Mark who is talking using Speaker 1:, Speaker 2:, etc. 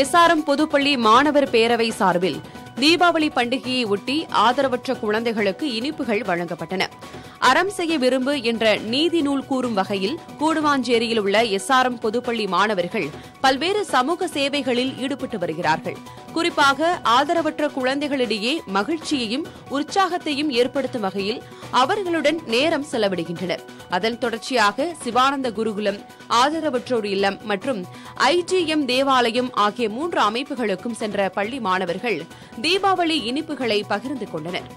Speaker 1: SRM பொதுப்பள்ளி மாணவர் பேரவை சார்பில் தீபாவளி பண்டிகையை ஒட்டி ஆதரவற்ற குழந்தைகளுக்கு இனிப்புகள் வழங்கப்பட்டன. அறம் செய்ய விரும்பு என்ற நீதி நூல் கூறும் வகையில் கூடுவாஞ்சேரியில் உள்ள எஸ்ஆர்எம் பொதுப்பள்ளி மாணவர்கள் பல்வேறு சமூக சேவைகளில் ஈடுபட்டு வருகிறார்கள். குறிப்பாக ஆதரவற்ற குழந்தைகளிடையே மகிழ்ச்சியையும் உற்சாகத்தையும் ஏற்படுத்தும் வகையில் அவர்களுடன் நேரம் செலவிடுகின்றனர். அதன் தொடர்ச்சியாக சிவானந்த குருகுலம் ஆதரவற்றோர் இல்லம் மற்றும் ஐடிஎம் தேவாலயம் ஆகிய மூன்று அமைப்புகளுக்கும் சென்ற பள்ளி மாணவர்கள் தீபாவளி இனிப்புகளை பகிர்ந்து கொண்டனர்.